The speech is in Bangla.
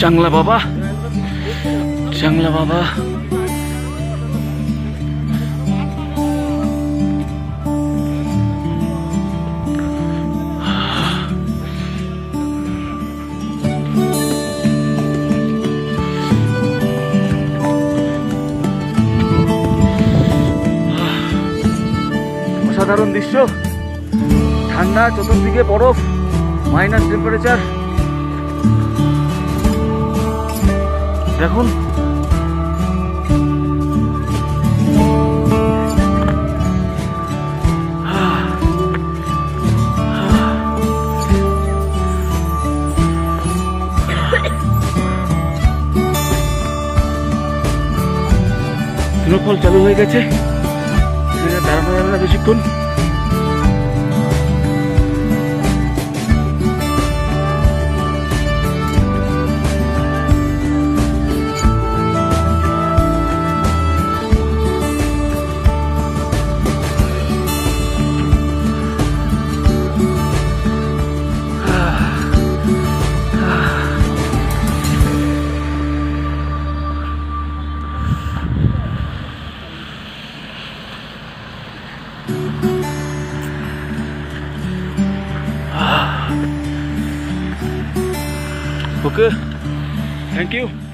चांगला बाबा चांगला बाबा অসাধারণ দৃশ্য। ঠান্ডা চতুর্দিকে বরফ মাইনাস টেম্পারেচার দেখুন। চালু হয়ে গেছে। Assalamualaikum Okay. Thank you.